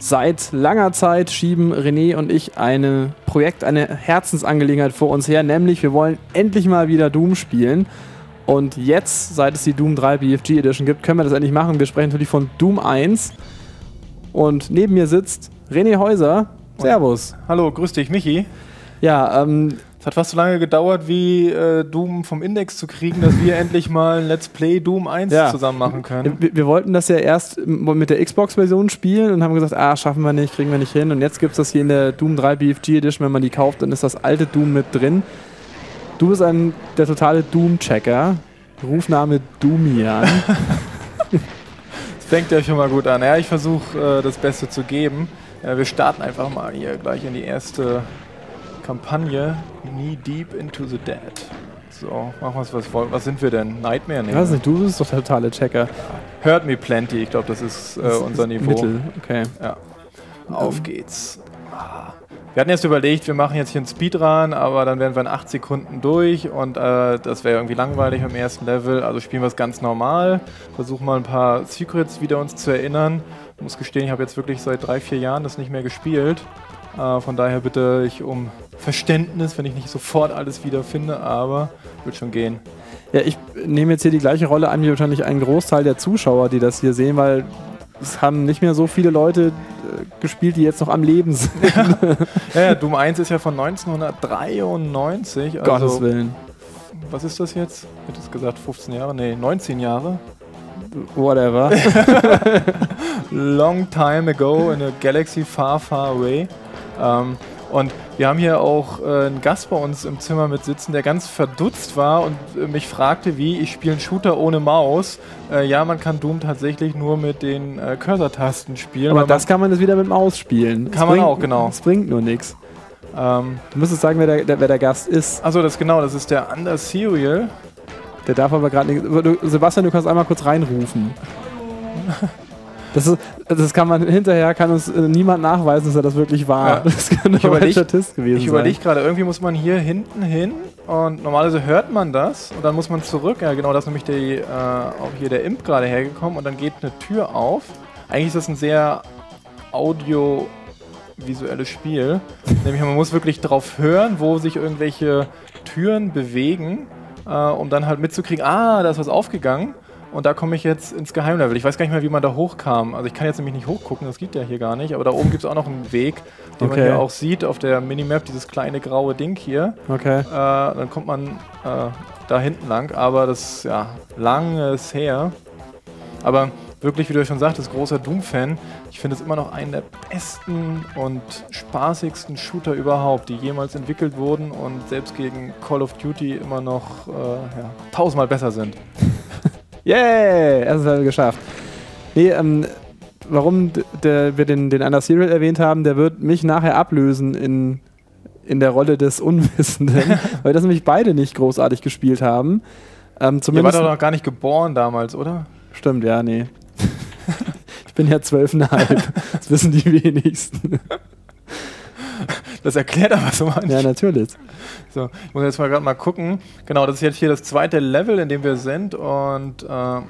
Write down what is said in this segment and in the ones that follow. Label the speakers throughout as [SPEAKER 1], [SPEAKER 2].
[SPEAKER 1] Seit langer Zeit schieben René und ich ein Projekt, eine Herzensangelegenheit vor uns her, nämlich wir wollen endlich mal wieder Doom spielen. Und jetzt, seit es die Doom 3 BFG Edition gibt, können wir das endlich machen. Wir sprechen natürlich von Doom 1. Und neben mir sitzt René Häuser. Servus.
[SPEAKER 2] Hallo, grüß dich, Michi.
[SPEAKER 1] Ja, ähm,
[SPEAKER 2] Es hat fast so lange gedauert, wie äh, Doom vom Index zu kriegen, dass wir endlich mal ein Let's Play Doom 1
[SPEAKER 1] Ja.
[SPEAKER 2] zusammen machen können.
[SPEAKER 1] wir, wir wollten das ja erst mit der Xbox-Version spielen und haben gesagt, ah, schaffen wir nicht, kriegen wir nicht hin. Und jetzt gibt es das hier in der Doom 3 BFG Edition. Wenn man die kauft, dann ist das alte Doom mit drin. Du bist ein, der totale Doom-Checker. Rufname Doomian.
[SPEAKER 2] Das fängt ja schon mal gut an. Ja, ich versuche äh, das Beste zu geben. Äh, wir starten einfach mal hier gleich in die erste Kampagne. Knee Deep into the Dead. So, machen wir es, was wollen. Was sind wir denn? Nightmare? Nee,
[SPEAKER 1] Ich weiß nicht, du bist doch der totale Checker.
[SPEAKER 2] Hurt Me Plenty. Ich glaube, das ist äh,
[SPEAKER 1] Das
[SPEAKER 2] unser
[SPEAKER 1] ist
[SPEAKER 2] Niveau.
[SPEAKER 1] Mittel, okay.
[SPEAKER 2] Ja. Auf geht's. Ah. Wir hatten erst überlegt, wir machen jetzt hier einen Speedrun, aber dann wären wir in 8 Sekunden durch und äh, das wäre irgendwie langweilig am ersten Level. Also spielen wir es ganz normal, versuchen mal ein paar Secrets wieder uns zu erinnern. Ich muss gestehen, ich habe jetzt wirklich seit drei, vier Jahren das nicht mehr gespielt. Äh, von daher bitte ich um Verständnis, wenn ich nicht sofort alles wieder finde, aber wird schon gehen.
[SPEAKER 1] Ja, ich nehme jetzt hier die gleiche Rolle an wie wahrscheinlich ein Großteil der Zuschauer, die das hier sehen, weil es haben nicht mehr so viele Leute äh, gespielt, die jetzt noch am Leben sind.
[SPEAKER 2] Ja, ja, Doom 1 ist ja von 1993. Also
[SPEAKER 1] Gottes Willen.
[SPEAKER 2] Was ist das jetzt? Hätte es gesagt 15 Jahre? Nee, 19 Jahre.
[SPEAKER 1] Whatever.
[SPEAKER 2] Long time ago in a galaxy far, far away. Ähm, und wir haben hier auch äh, einen Gast bei uns im Zimmer mit sitzen, der ganz verdutzt war und äh, mich fragte, wie ich spiele einen Shooter ohne Maus. Äh, ja, man kann Doom tatsächlich nur mit den äh, Cursor-Tasten spielen.
[SPEAKER 1] Aber das kann man jetzt wieder mit Maus spielen.
[SPEAKER 2] Kann man
[SPEAKER 1] bringt,
[SPEAKER 2] auch, genau.
[SPEAKER 1] Es bringt nur nichts.
[SPEAKER 2] man, ähm,
[SPEAKER 1] Du müsstest sagen, wer der, der, wer der Gast ist.
[SPEAKER 2] Achso, das ist genau, das ist der Under Serial.
[SPEAKER 1] Der darf aber gerade nicht. Sebastian, du kannst einmal kurz reinrufen. Das, ist, das kann man hinterher, kann uns äh, niemand nachweisen, dass er das wirklich war.
[SPEAKER 2] Ja.
[SPEAKER 1] Das kann ein
[SPEAKER 2] überleg-
[SPEAKER 1] Statist gewesen
[SPEAKER 2] Ich überlege gerade, irgendwie muss man hier hinten hin und normalerweise hört man das und dann muss man zurück. Ja, genau, das ist nämlich die, äh, auch hier der Imp gerade hergekommen und dann geht eine Tür auf. Eigentlich ist das ein sehr audiovisuelles Spiel. nämlich man muss wirklich drauf hören, wo sich irgendwelche Türen bewegen, äh, um dann halt mitzukriegen, ah, da ist was aufgegangen. Und da komme ich jetzt ins Geheimlevel. Ich weiß gar nicht mehr, wie man da hochkam. Also ich kann jetzt nämlich nicht hochgucken, das geht ja hier gar nicht. Aber da oben gibt es auch noch einen Weg, den
[SPEAKER 1] Okay.
[SPEAKER 2] man hier auch sieht auf der Minimap, dieses kleine graue Ding hier.
[SPEAKER 1] Okay.
[SPEAKER 2] Äh, dann kommt man äh, da hinten lang, aber das ist ja langes her. Aber wirklich, wie du schon sagtest, großer Doom-Fan. Ich finde es immer noch einen der besten und spaßigsten Shooter überhaupt, die jemals entwickelt wurden und selbst gegen Call of Duty immer noch äh, ja, tausendmal besser sind.
[SPEAKER 1] Yay! Erstes Level geschafft. Nee, ähm, warum der, wir den, den Under Serial erwähnt haben, der wird mich nachher ablösen in, in der Rolle des Unwissenden, weil das nämlich beide nicht großartig gespielt haben. Ähm,
[SPEAKER 2] Ihr wart doch noch gar nicht geboren damals, oder?
[SPEAKER 1] Stimmt, ja, nee. ich bin ja zwölfeinhalb. Das wissen die wenigsten.
[SPEAKER 2] Das erklärt aber so manches.
[SPEAKER 1] ja, natürlich.
[SPEAKER 2] So, ich muss jetzt mal gerade mal gucken. Genau, das ist jetzt hier das zweite Level, in dem wir sind und äh,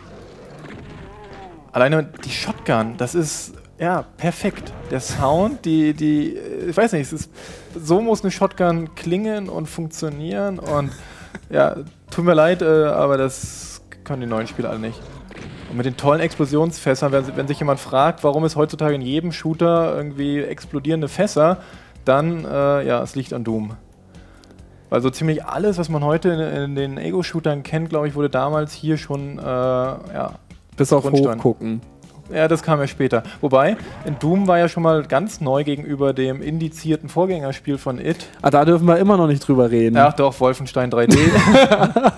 [SPEAKER 2] alleine die Shotgun, das ist ja perfekt. Der Sound, die, die, ich weiß nicht, es ist, so muss eine Shotgun klingen und funktionieren und ja, tut mir leid, äh, aber das können die neuen Spiele alle nicht. Und mit den tollen Explosionsfässern, wenn, wenn sich jemand fragt, warum es heutzutage in jedem Shooter irgendwie explodierende Fässer, dann, äh, ja, es liegt an Doom. Weil so ziemlich alles, was man heute in, in den Ego-Shootern kennt, glaube ich, wurde damals hier schon, äh, ja,
[SPEAKER 1] Bis auf
[SPEAKER 2] Grundstein.
[SPEAKER 1] Hochgucken.
[SPEAKER 2] Ja, das kam ja später. Wobei, in Doom war ja schon mal ganz neu gegenüber dem indizierten Vorgängerspiel von It.
[SPEAKER 1] Ah, da dürfen wir immer noch nicht drüber reden.
[SPEAKER 2] Ach doch, Wolfenstein 3D.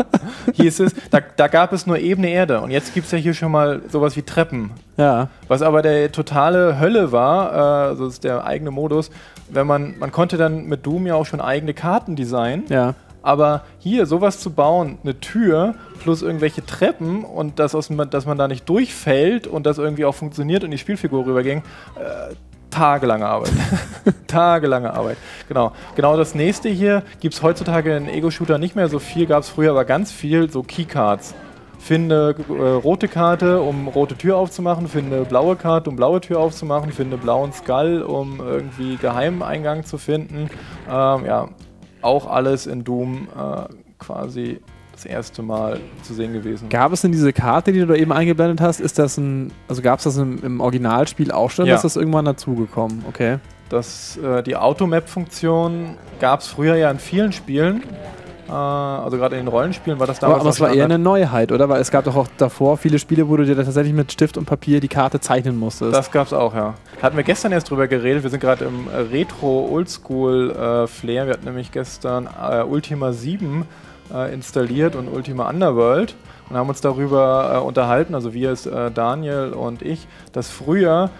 [SPEAKER 2] Hieß es, da, da gab es nur ebene Erde. Und jetzt gibt es ja hier schon mal sowas wie Treppen.
[SPEAKER 1] Ja.
[SPEAKER 2] Was aber der totale Hölle war, äh, also das ist der eigene Modus, wenn man, man konnte dann mit Doom ja auch schon eigene Karten designen.
[SPEAKER 1] Ja.
[SPEAKER 2] Aber hier sowas zu bauen, eine Tür plus irgendwelche Treppen und das aus, dass man da nicht durchfällt und das irgendwie auch funktioniert und die Spielfigur rüberging, äh, tagelange Arbeit. tagelange Arbeit. Genau. Genau das nächste hier gibt es heutzutage in Ego-Shooter nicht mehr so viel, gab es früher aber ganz viel, so Keycards. finde äh, rote Karte, um rote Tür aufzumachen, finde blaue Karte, um blaue Tür aufzumachen, finde blauen Skull, um irgendwie Geheimeingang zu finden. Ähm, ja, auch alles in Doom äh, quasi das erste Mal zu sehen gewesen.
[SPEAKER 1] Gab es denn diese Karte, die du da eben eingeblendet hast? Ist das ein, also gab es das im, im, Originalspiel auch schon?
[SPEAKER 2] Ja.
[SPEAKER 1] Ist das irgendwann dazugekommen? Okay.
[SPEAKER 2] Das, äh, die Automap-Funktion gab es früher ja in vielen Spielen. Äh, also gerade in den Rollenspielen war das damals
[SPEAKER 1] Aber, aber es war eher eine. Neuheit, oder? Weil es gab doch auch davor viele Spiele, wo du dir tatsächlich mit Stift und Papier die Karte zeichnen musstest.
[SPEAKER 2] Das gab's auch, ja. Hatten wir gestern erst drüber geredet. Wir sind gerade im äh, Retro-Oldschool-Flair. wir hatten nämlich gestern äh, Ultima 7 äh, installiert und Ultima Underworld und haben uns darüber äh, unterhalten, also wir ist äh, Daniel und ich, dass früher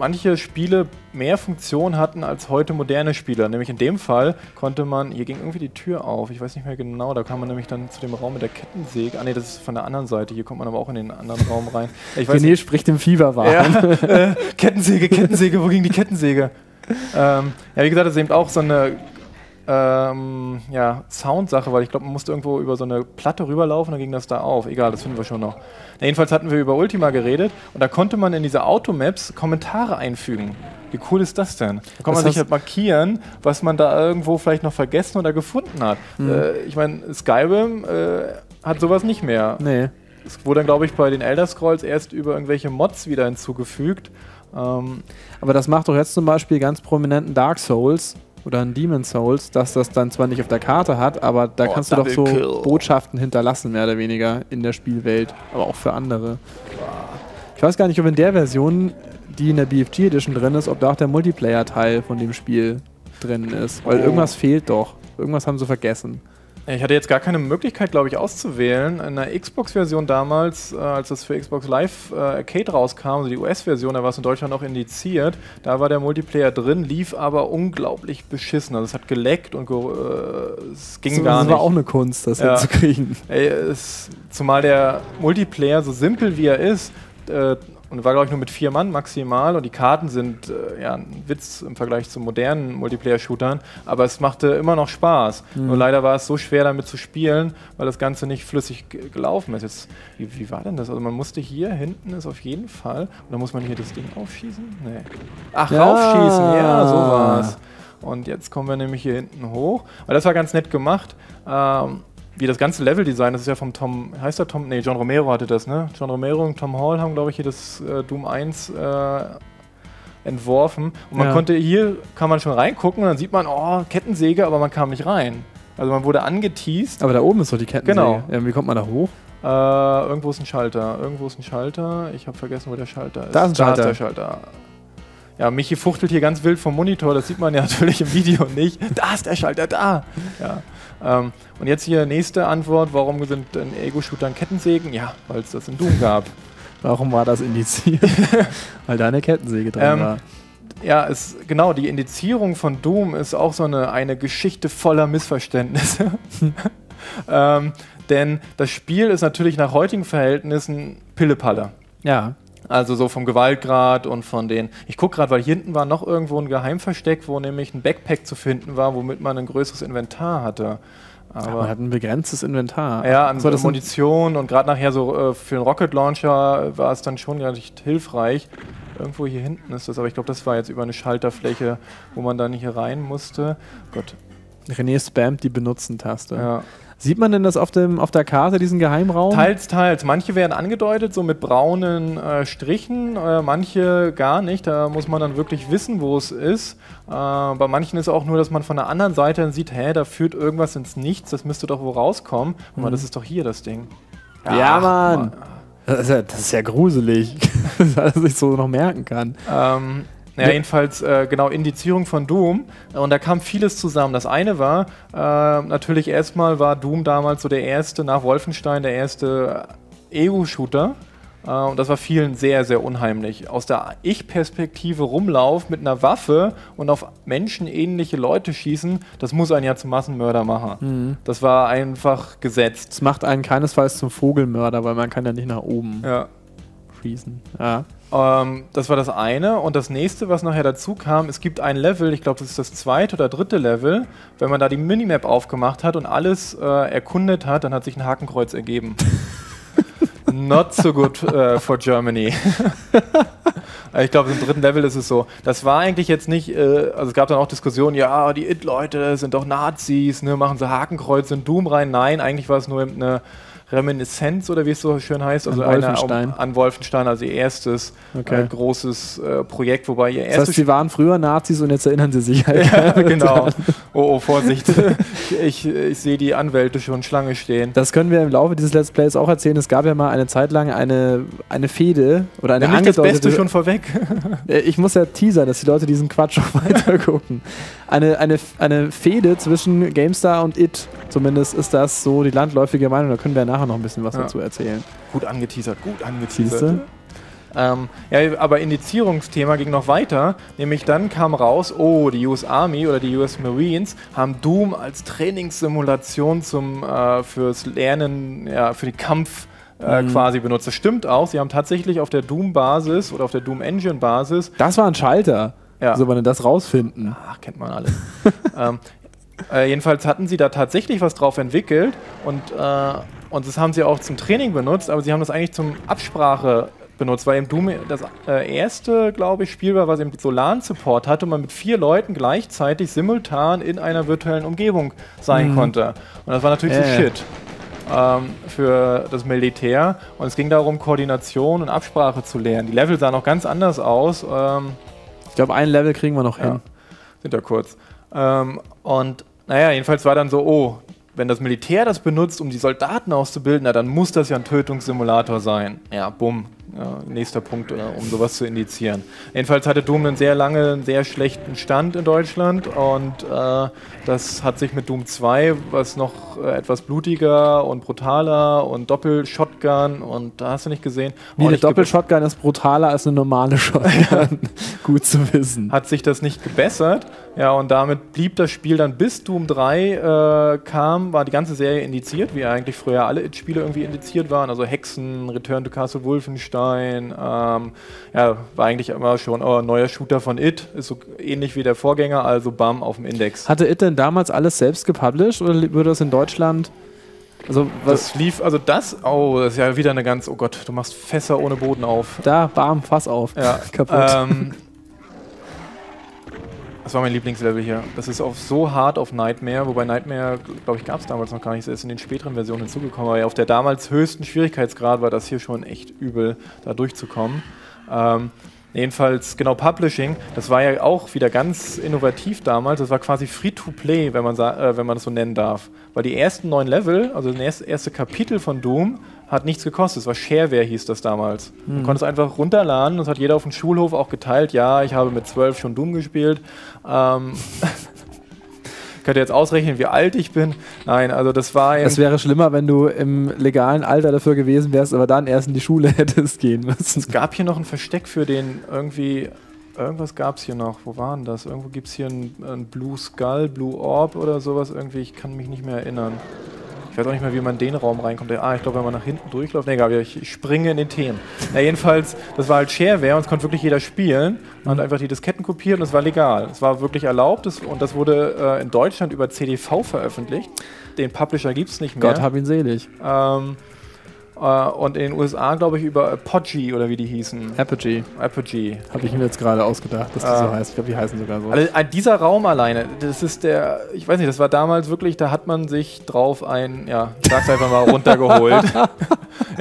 [SPEAKER 2] manche Spiele mehr Funktion hatten als heute moderne Spiele. Nämlich in dem Fall konnte man, hier ging irgendwie die Tür auf, ich weiß nicht mehr genau, da kam man nämlich dann zu dem Raum mit der Kettensäge. Ah ne, das ist von der anderen Seite, hier kommt man aber auch in den anderen Raum rein. Ich weiß
[SPEAKER 1] René spricht im Fieberwahn.
[SPEAKER 2] ja, äh, Kettensäge, Kettensäge, wo ging die Kettensäge? ähm, ja, wie gesagt, das ist eben auch so eine ähm, ja, Soundsache, weil ich glaube, man musste irgendwo über so eine Platte rüberlaufen, dann ging das da auf. Egal, das finden wir schon noch. Na, jedenfalls hatten wir über Ultima geredet und da konnte man in diese Automaps Kommentare einfügen. Wie cool ist das denn? Da kann man sich halt markieren, was man da irgendwo vielleicht noch vergessen oder gefunden hat.
[SPEAKER 1] Mhm.
[SPEAKER 2] Äh, ich meine, Skyrim äh, hat sowas nicht mehr.
[SPEAKER 1] Nee.
[SPEAKER 2] Es wurde dann, glaube ich, bei den Elder Scrolls erst über irgendwelche Mods wieder hinzugefügt. Ähm,
[SPEAKER 1] Aber das macht doch jetzt zum Beispiel ganz prominenten Dark Souls oder ein Demon Souls, dass das dann zwar nicht auf der Karte hat, aber da
[SPEAKER 2] Oh,
[SPEAKER 1] kannst du doch so
[SPEAKER 2] Kill.
[SPEAKER 1] Botschaften hinterlassen, mehr oder weniger, in der Spielwelt, aber auch für andere. Ich weiß gar nicht, ob in der Version, die in der BFG Edition drin ist, ob da auch der Multiplayer-Teil von dem Spiel drin ist. Weil
[SPEAKER 2] Oh.
[SPEAKER 1] irgendwas fehlt doch. Irgendwas haben sie vergessen.
[SPEAKER 2] Ich hatte jetzt gar keine Möglichkeit, glaube ich, auszuwählen. In der Xbox-Version damals, äh, als das für Xbox Live äh, Arcade rauskam, also die US-Version, da war es in Deutschland auch indiziert, da war der Multiplayer drin, lief aber unglaublich beschissen. Also es hat geleckt und ge äh, es ging
[SPEAKER 1] das
[SPEAKER 2] gar
[SPEAKER 1] das
[SPEAKER 2] nicht.
[SPEAKER 1] war auch eine Kunst, das
[SPEAKER 2] Ja.
[SPEAKER 1] hinzukriegen.
[SPEAKER 2] Ey, es, zumal der Multiplayer so simpel wie er ist, äh, und war, glaube ich, nur mit vier Mann maximal und die Karten sind äh, ja ein Witz im Vergleich zu modernen Multiplayer-Shootern, aber es machte immer noch Spaß.
[SPEAKER 1] Mhm.
[SPEAKER 2] Nur leider war es so schwer damit zu spielen, weil das Ganze nicht flüssig ge- gelaufen ist. Jetzt, wie, wie war denn das? Also man musste hier hinten ist auf jeden Fall, oder muss man hier das Ding aufschießen? Nee. Ach,
[SPEAKER 1] Ja.
[SPEAKER 2] raufschießen, ja, so war's. Und jetzt kommen wir nämlich hier hinten hoch. Weil das war ganz nett gemacht. Ähm, wie das ganze Leveldesign, das ist ja vom Tom, heißt der Tom? Nee, John Romero hatte das, ne? John Romero und Tom Hall haben, glaube ich, hier das äh, Doom 1 äh, entworfen. Und man
[SPEAKER 1] Ja.
[SPEAKER 2] konnte hier, kann man schon reingucken und dann sieht man, oh, Kettensäge, aber man kam nicht rein. Also man wurde angeteased.
[SPEAKER 1] Aber da oben ist doch die Kettensäge.
[SPEAKER 2] Genau.
[SPEAKER 1] Ja, wie kommt man da hoch?
[SPEAKER 2] Äh, irgendwo ist ein Schalter. Irgendwo ist ein Schalter. Ich habe vergessen, wo der Schalter ist.
[SPEAKER 1] Da ist ein Schalter.
[SPEAKER 2] Da ist der Schalter. Ja, Michi fuchtelt hier ganz wild vom Monitor. Das sieht man ja natürlich im Video nicht. Da ist der Schalter, da. Ja. Ähm, und jetzt hier nächste Antwort. Warum sind in Ego-Shootern Kettensägen? Ja, weil es das in Doom gab.
[SPEAKER 1] Warum war das indiziert? Weil da eine Kettensäge drin
[SPEAKER 2] Ähm,
[SPEAKER 1] war.
[SPEAKER 2] Ja, es, genau, die Indizierung von Doom ist auch so eine, eine Geschichte voller Missverständnisse. ähm, denn das Spiel ist natürlich nach heutigen Verhältnissen Pillepalle.
[SPEAKER 1] Ja.
[SPEAKER 2] Also so vom Gewaltgrad und von den. Ich gucke gerade, weil hier hinten war noch irgendwo ein Geheimversteck, wo nämlich ein Backpack zu finden war, womit man ein größeres Inventar hatte.
[SPEAKER 1] Aber
[SPEAKER 2] Aber
[SPEAKER 1] man hat ein begrenztes Inventar.
[SPEAKER 2] ja, an
[SPEAKER 1] so,
[SPEAKER 2] Munition und gerade nachher so äh, für den Rocket Launcher war es dann schon recht hilfreich. Irgendwo hier hinten ist das, aber ich glaube, das war jetzt über eine Schalterfläche, wo man dann hier rein musste. Gott,
[SPEAKER 1] René spammt die Benutzen-Taste.
[SPEAKER 2] ja.
[SPEAKER 1] Sieht man denn das auf, dem, auf der Karte, diesen Geheimraum?
[SPEAKER 2] Teils, teils. Manche werden angedeutet, so mit braunen äh, Strichen, äh, manche gar nicht. Da muss man dann wirklich wissen, wo es ist. Äh, bei manchen ist auch nur, dass man von der anderen Seite dann sieht, hä, da führt irgendwas ins Nichts, das müsste doch wo rauskommen.
[SPEAKER 1] Mhm.
[SPEAKER 2] das ist doch hier das Ding.
[SPEAKER 1] Ja,
[SPEAKER 2] Ach,
[SPEAKER 1] Mann. Das ist ja, das ist ja gruselig, dass sich so noch merken kann.
[SPEAKER 2] Ähm, ja,
[SPEAKER 1] Ja.
[SPEAKER 2] jedenfalls äh, genau Indizierung von Doom. Und da kam vieles zusammen. Das eine war, äh, natürlich erstmal war Doom damals so der erste, nach Wolfenstein, der erste Ego-Shooter. Äh, und das war vielen sehr, sehr unheimlich. Aus der Ich-Perspektive rumlauf mit einer Waffe und auf menschenähnliche Leute schießen, das muss einen ja zum Massenmörder machen.
[SPEAKER 1] Mhm.
[SPEAKER 2] Das war einfach gesetzt.
[SPEAKER 1] Das macht einen keinesfalls zum Vogelmörder, weil man kann ja nicht nach oben
[SPEAKER 2] Ja.
[SPEAKER 1] Schießen. Ja.
[SPEAKER 2] Ähm, das war das eine. Und das nächste, was nachher dazu kam, es gibt ein Level, ich glaube, das ist das zweite oder dritte Level. Wenn man da die Minimap aufgemacht hat und alles äh, erkundet hat, dann hat sich ein Hakenkreuz ergeben. not so good uh, for Germany. ich glaube, im dritten Level ist es so. Das war eigentlich jetzt nicht, äh, also es gab dann auch Diskussionen, ja, die It-Leute sind doch Nazis, ne, machen sie Hakenkreuz in Doom rein. Nein, eigentlich war es nur eine Reminiszenz oder wie es so schön heißt, also
[SPEAKER 1] an Wolfenstein.
[SPEAKER 2] Eine, an Wolfenstein, also ihr erstes
[SPEAKER 1] Okay.
[SPEAKER 2] äh, großes äh, Projekt, wobei ihr
[SPEAKER 1] Das
[SPEAKER 2] erstes
[SPEAKER 1] heißt, sie waren früher Nazis und jetzt erinnern sie sich halt.
[SPEAKER 2] ja, genau. Oh, oh Vorsicht. ich ich sehe die Anwälte schon Schlange stehen.
[SPEAKER 1] Das können wir im Laufe dieses Let's Plays auch erzählen. Es gab ja mal eine Zeit lang eine, eine Fehde oder eine
[SPEAKER 2] Nimm nicht das. Beste schon vorweg.
[SPEAKER 1] Äh, Ich muss ja teasern, dass die Leute diesen Quatsch auch weiter gucken. Eine, eine, eine Fehde zwischen GameStar und It. Zumindest ist das so die landläufige Meinung. Da können wir nachher noch ein bisschen was
[SPEAKER 2] Ja.
[SPEAKER 1] dazu erzählen.
[SPEAKER 2] Gut angeteasert, gut
[SPEAKER 1] Siehste?
[SPEAKER 2] angeteasert. Ähm, ja, aber Indizierungsthema ging noch weiter, nämlich dann kam raus, oh, die US Army oder die US Marines haben Doom als Trainingssimulation zum äh, fürs Lernen, ja, für den Kampf äh,
[SPEAKER 1] Mhm.
[SPEAKER 2] quasi benutzt. Das stimmt auch. Sie haben tatsächlich auf der Doom-Basis oder auf der Doom Engine-Basis
[SPEAKER 1] Das war ein Schalter.
[SPEAKER 2] Ja.
[SPEAKER 1] Soll man denn das rausfinden?
[SPEAKER 2] Ach, kennt man alles. ähm, äh, jedenfalls hatten sie da tatsächlich was drauf entwickelt und, äh, und das haben sie auch zum Training benutzt, aber sie haben das eigentlich zum Absprache benutzt, weil im Doom das äh, erste, glaube ich, Spiel war, was eben so LAN-Support hatte und man mit vier Leuten gleichzeitig simultan in einer virtuellen Umgebung sein
[SPEAKER 1] Mhm.
[SPEAKER 2] konnte. Und das war natürlich
[SPEAKER 1] Ja,
[SPEAKER 2] so. Shit. Ähm, für das Militär und es ging darum, Koordination und Absprache zu lernen. Die Level sahen auch ganz anders aus. Ähm,
[SPEAKER 1] Ich glaube, ein Level kriegen wir noch
[SPEAKER 2] ja,
[SPEAKER 1] hin.
[SPEAKER 2] sind ja kurz. Ähm, und naja, jedenfalls war dann so, oh, wenn das Militär das benutzt, um die Soldaten auszubilden, na, dann muss das ja ein Tötungssimulator sein. Ja, bumm. Ja, nächster Punkt, äh, um sowas zu indizieren. Jedenfalls hatte Doom einen sehr lange, einen sehr schlechten Stand in Deutschland und äh, das hat sich mit Doom 2, was noch äh, etwas blutiger und brutaler und Doppel-Shotgun und da hast du nicht gesehen.
[SPEAKER 1] Wie
[SPEAKER 2] auch
[SPEAKER 1] eine Doppelshotgun ist brutaler als eine normale Shotgun. Gut zu wissen.
[SPEAKER 2] hat sich das nicht gebessert. Ja, und damit blieb das Spiel dann bis Doom 3 äh, kam, war die ganze Serie indiziert, wie eigentlich früher alle It-Spiele irgendwie indiziert waren. Also Hexen, Return to Castle Wolfenstein, ähm, ja, war eigentlich immer schon oh, neuer Shooter von It, ist so ähnlich wie der Vorgänger, also bam auf dem Index.
[SPEAKER 1] Hatte It denn damals alles selbst gepublished oder würde das in Deutschland. Also, was.
[SPEAKER 2] Das lief, also das, oh, das ist ja wieder eine ganz, oh Gott, du machst Fässer ohne Boden auf.
[SPEAKER 1] Da, bam, Fass auf.
[SPEAKER 2] Ja,
[SPEAKER 1] Kaputt.
[SPEAKER 2] Ähm, das war mein Lieblingslevel hier. Das ist auf so hart auf Nightmare, wobei Nightmare, glaube ich, gab es damals noch gar nicht. Es ist in den späteren Versionen hinzugekommen. Aber ja, auf der damals höchsten Schwierigkeitsgrad war das hier schon echt übel, da durchzukommen. Ähm, jedenfalls, genau, Publishing, das war ja auch wieder ganz innovativ damals. Das war quasi Free-to-Play, wenn, man äh, wenn man das so nennen darf. Weil die ersten neun Level, also das erste, Kapitel von Doom, hat nichts gekostet. Es war Shareware, hieß das damals. Man konnte es einfach runterladen. Das hat jeder auf dem Schulhof auch geteilt. Ja, ich habe mit zwölf schon Doom gespielt. Ähm, könnt ihr jetzt ausrechnen, wie alt ich bin? Nein, also das war eben,
[SPEAKER 1] Es wäre schlimmer, wenn du im legalen Alter dafür gewesen wärst, aber dann erst in die Schule hättest gehen müssen.
[SPEAKER 2] Es gab hier noch ein Versteck für den irgendwie. Irgendwas gab es hier noch. Wo waren das? Irgendwo gibt es hier ein, ein Blue Skull, Blue Orb oder sowas. Irgendwie, ich kann mich nicht mehr erinnern. Ich weiß auch nicht mehr, wie man in den Raum reinkommt. Ah, ich glaube, wenn man nach hinten durchläuft. Nee, egal, ich, ich springe in den Themen. Ja, jedenfalls, das war halt Shareware und es konnte wirklich jeder spielen. Man hat einfach die Disketten kopiert und es war legal. Es war wirklich erlaubt es, und das wurde äh, in Deutschland über CDV veröffentlicht. Den Publisher gibt es nicht mehr.
[SPEAKER 1] Gott hab ihn selig.
[SPEAKER 2] Ähm, äh, und in den USA, glaube ich, über Apogee oder wie die hießen.
[SPEAKER 1] Apogee.
[SPEAKER 2] Apogee.
[SPEAKER 1] Habe ich mir jetzt gerade ausgedacht, dass die
[SPEAKER 2] Ah.
[SPEAKER 1] so heißt. Ich glaube, die heißen sogar so.
[SPEAKER 2] Also äh, dieser Raum alleine, das ist der, ich weiß nicht, das war damals wirklich, da hat man sich drauf ein, ja, ich sag's einfach mal, runtergeholt. ja,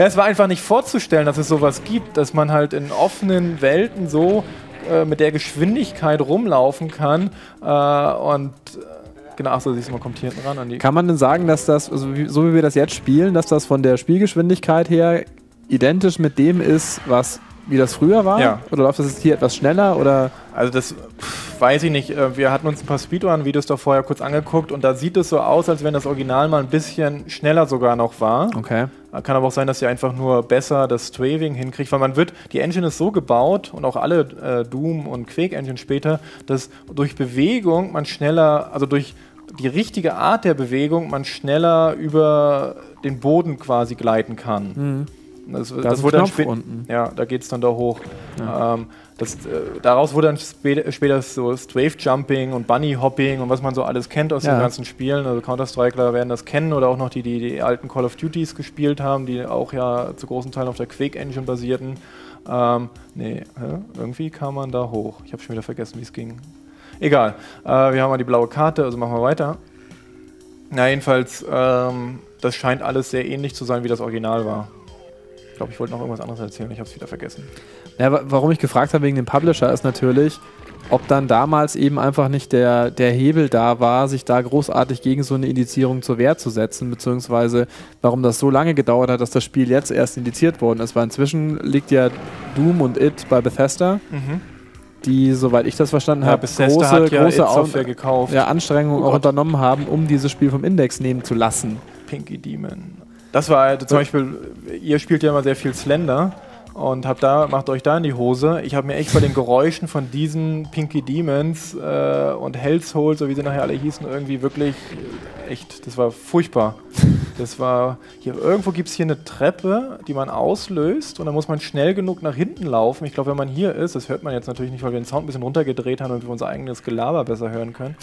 [SPEAKER 2] es war einfach nicht vorzustellen, dass es sowas gibt, dass man halt in offenen Welten so äh, mit der Geschwindigkeit rumlaufen kann äh, und äh, genau, achso, siehst du, man kommt hier hinten ran an die.
[SPEAKER 1] Kann man denn sagen, dass das, also wie, so wie wir das jetzt spielen, dass das von der Spielgeschwindigkeit her identisch mit dem ist, was wie das früher war?
[SPEAKER 2] Ja.
[SPEAKER 1] Oder läuft das jetzt hier etwas schneller? Oder
[SPEAKER 2] Also das pff, weiß ich nicht. Äh, Wir hatten uns ein paar Speedrun-Videos da vorher kurz angeguckt und da sieht es so aus, als wenn das Original mal ein bisschen schneller sogar noch war.
[SPEAKER 1] okay.
[SPEAKER 2] Kann aber auch sein, dass ihr einfach nur besser das Straving hinkriegt, weil man wird, die Engine ist so gebaut und auch alle äh, Doom und Quake Engine später, dass durch Bewegung man schneller, also durch die richtige Art der Bewegung man schneller über den Boden quasi gleiten kann. Das,
[SPEAKER 1] Da
[SPEAKER 2] das wurde dann
[SPEAKER 1] Knopf
[SPEAKER 2] spä-
[SPEAKER 1] unten.
[SPEAKER 2] Ja, da geht es dann da hoch.
[SPEAKER 1] Ja.
[SPEAKER 2] Ähm, das, äh, daraus wurde dann spä später so Strafe Jumping und Bunny Hopping und was man so alles kennt aus
[SPEAKER 1] Ja.
[SPEAKER 2] den ganzen Spielen. Also Counter-Strikeler werden das kennen oder auch noch die, die die alten Call of Duties gespielt haben, die auch ja zu großen Teilen auf der Quake Engine basierten. Ähm, nee, irgendwie kam man da hoch. Ich habe schon wieder vergessen, wie es ging. Egal. Äh, wir haben mal die blaue Karte, also machen wir weiter. Na, jedenfalls, ähm, das scheint alles sehr ähnlich zu sein, wie das Original war. Ich glaube, ich wollte noch irgendwas anderes erzählen, ich habe es wieder vergessen.
[SPEAKER 1] Ja, wa- warum ich gefragt habe wegen dem Publisher ist natürlich, ob dann damals eben einfach nicht der, der Hebel da war, sich da großartig gegen so eine Indizierung zur Wehr zu setzen, beziehungsweise warum das so lange gedauert hat, dass das Spiel jetzt erst indiziert worden ist. Weil inzwischen liegt ja Doom und It bei Bethesda, die, soweit ich das verstanden
[SPEAKER 2] Ja,
[SPEAKER 1] habe, große, große
[SPEAKER 2] id
[SPEAKER 1] Au-
[SPEAKER 2] Software gekauft.
[SPEAKER 1] ja, Anstrengungen
[SPEAKER 2] Oh
[SPEAKER 1] auch unternommen haben, um dieses Spiel vom Index nehmen zu lassen.
[SPEAKER 2] Pinky Demon. Das war halt zum Beispiel, ihr spielt ja immer sehr viel Slender und habt da, macht euch da in die Hose. Ich habe mir echt bei den Geräuschen von diesen Pinky Demons äh, und Hellsoul, so wie sie nachher alle hießen, irgendwie wirklich echt, das war furchtbar. Das war, hier irgendwo gibt es hier eine Treppe, die man auslöst und dann muss man schnell genug nach hinten laufen. Ich glaube, wenn man hier ist, das hört man jetzt natürlich nicht, weil wir den Sound ein bisschen runtergedreht haben, damit wir unser eigenes Gelaber besser hören können.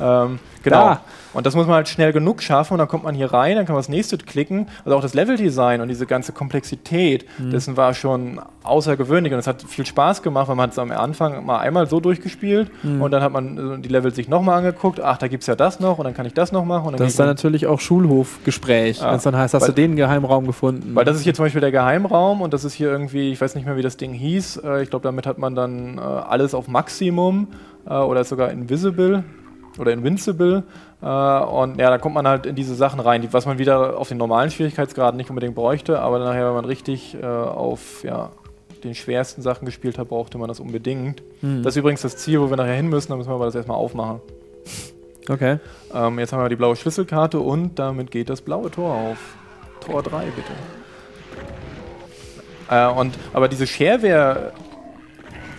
[SPEAKER 2] Ähm, genau.
[SPEAKER 1] Da.
[SPEAKER 2] Und das muss man halt schnell genug schaffen und dann kommt man hier rein, dann kann man das nächste klicken. Also auch das Leveldesign und diese ganze Komplexität, dessen war schon außergewöhnlich und es hat viel Spaß gemacht, weil man hat es am Anfang mal einmal so durchgespielt und dann hat man äh, die Level sich nochmal angeguckt, ach, da gibt es ja das noch und dann kann ich das noch machen.
[SPEAKER 1] Das ist dann natürlich auch Schulhofgespräch,
[SPEAKER 2] Ja.
[SPEAKER 1] wenn es dann heißt, hast
[SPEAKER 2] Weil-
[SPEAKER 1] du den Geheimraum gefunden?
[SPEAKER 2] Weil das ist hier zum Beispiel der Geheimraum und das ist hier irgendwie, ich weiß nicht mehr, wie das Ding hieß. Äh, ich glaube, damit hat man dann äh, alles auf Maximum oder sogar Invisible oder Invincible. Äh, und ja, da kommt man halt in diese Sachen rein, die, was man wieder auf den normalen Schwierigkeitsgraden nicht unbedingt bräuchte, aber nachher, wenn man richtig äh, auf ja, den schwersten Sachen gespielt hat, brauchte man das unbedingt.
[SPEAKER 1] Hm.
[SPEAKER 2] Das ist übrigens das Ziel, wo wir nachher hin müssen, da müssen wir aber das erstmal aufmachen.
[SPEAKER 1] okay.
[SPEAKER 2] Ähm, jetzt haben wir die blaue Schlüsselkarte und damit geht das blaue Tor auf. Tor 3, bitte. Äh, und, aber diese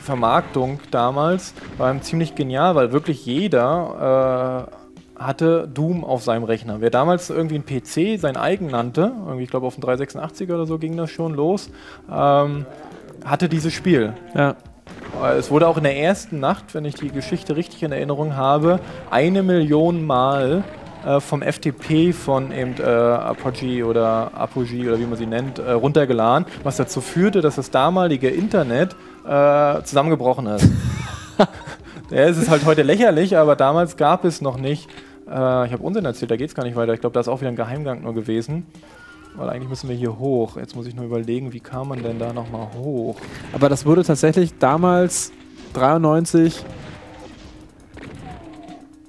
[SPEAKER 2] Shareware-Vermarktung damals war ziemlich genial, weil wirklich jeder äh, hatte Doom auf seinem Rechner. Wer damals irgendwie einen PC sein eigen nannte, irgendwie, ich glaube auf dem 386er oder so ging das schon los, ähm, hatte dieses Spiel.
[SPEAKER 1] Ja.
[SPEAKER 2] Äh, Es wurde auch in der ersten Nacht, wenn ich die Geschichte richtig in Erinnerung habe, eine Million Mal äh, vom FTP von eben äh, Apogee oder Apogee oder wie man sie nennt, äh, runtergeladen, was dazu führte, dass das damalige Internet äh, zusammengebrochen ist. ja, es ist halt heute lächerlich, aber damals gab es noch nicht. Äh, ich habe Unsinn erzählt, da geht es gar nicht weiter. Ich glaube, da ist auch wieder ein Geheimgang nur gewesen. Weil eigentlich müssen wir hier hoch. Jetzt muss ich nur überlegen, wie kam man denn da nochmal hoch?
[SPEAKER 1] Aber das wurde tatsächlich damals 93,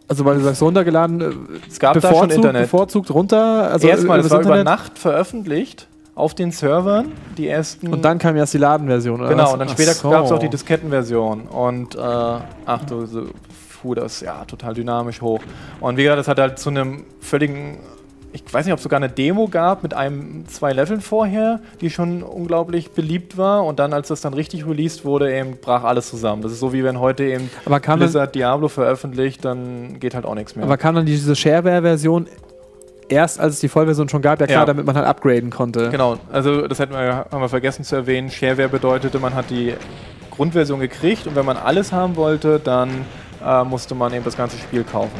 [SPEAKER 1] also weil du sagst runtergeladen, äh,
[SPEAKER 2] Es gab da schon
[SPEAKER 1] bevorzugt,
[SPEAKER 2] Internet.
[SPEAKER 1] bevorzugt runter. Also
[SPEAKER 2] Erstmal, es war über
[SPEAKER 1] Internet.
[SPEAKER 2] Nacht veröffentlicht auf den Servern, die ersten.
[SPEAKER 1] Und dann kam erst die Ladenversion. Oder
[SPEAKER 2] genau,
[SPEAKER 1] was?
[SPEAKER 2] und dann später
[SPEAKER 1] so.
[SPEAKER 2] gab es auch die Diskettenversion. Und äh, ach du, so fuhr das ja total dynamisch hoch. Und wie gesagt, das hat halt zu einem völligen. Ich weiß nicht, ob es sogar eine Demo gab mit einem, zwei Leveln vorher, die schon unglaublich beliebt war. Und dann, als das dann richtig released wurde, eben brach alles zusammen. Das ist so, wie wenn heute eben Blizzard Diablo veröffentlicht, dann geht halt auch nichts mehr.
[SPEAKER 1] aber kam dann diese Shareware-Version erst, als es die Vollversion schon gab? Ja klar,
[SPEAKER 2] Ja.
[SPEAKER 1] damit man halt upgraden konnte.
[SPEAKER 2] Genau, also das hätten wir, haben wir vergessen zu erwähnen. Shareware bedeutete, man hat die Grundversion gekriegt und wenn man alles haben wollte, dann äh, musste man eben das ganze Spiel kaufen.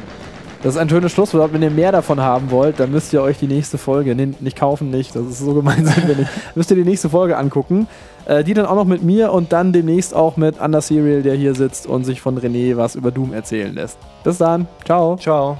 [SPEAKER 1] Das ist ein schönes Schlusswort. Wenn ihr mehr davon haben wollt, dann müsst ihr euch die nächste Folge, nee, nicht kaufen, nicht, das ist so gemein, sind wir nicht, müsst ihr die nächste Folge angucken. Äh, die dann auch noch mit mir und dann demnächst auch mit Under Serial, der hier sitzt und sich von René was über Doom erzählen lässt. Bis dann. Ciao.
[SPEAKER 2] Ciao.